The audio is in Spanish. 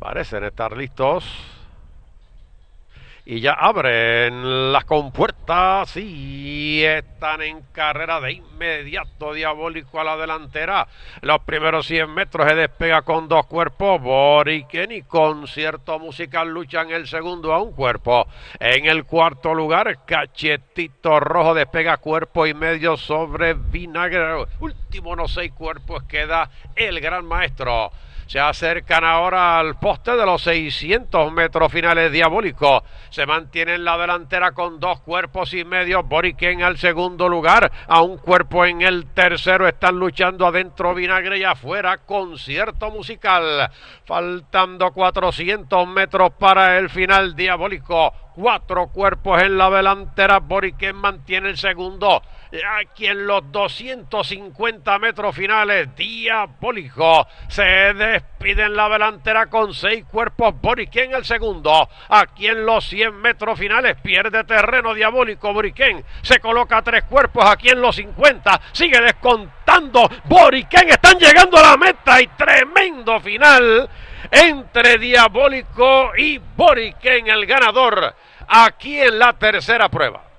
Parecen estar listos. Y ya abren las compuertas y están en carrera de inmediato. Diabólico a la delantera. Los primeros 100 metros se despega con dos cuerpos. Boriken y concierto musical luchan el segundo a un cuerpo. En el cuarto lugar, Cachetito Rojo despega cuerpo y medio sobre Vinagre. Último no seis cuerpos queda el gran maestro. Se acercan ahora al poste de los 600 metros finales diabólicos. Se mantiene en la delantera con dos cuerpos y medio. Boriken al segundo lugar. A un cuerpo en el tercero. Están luchando adentro Vinagre y afuera. Concierto musical. Faltando 400 metros para el final diabólico. Cuatro cuerpos en la delantera. Boriken mantiene el segundo. Aquí en los 250 metros finales, Diabólico se despide en la delantera con seis cuerpos. Boriken el segundo. Aquí en los 100 metros finales pierde terreno Diabólico. Boriken se coloca tres cuerpos. Aquí en los 50 sigue descontando. Boriken están llegando a la meta y tremendo final entre Diabólico y Boriken, el ganador, aquí en la tercera prueba.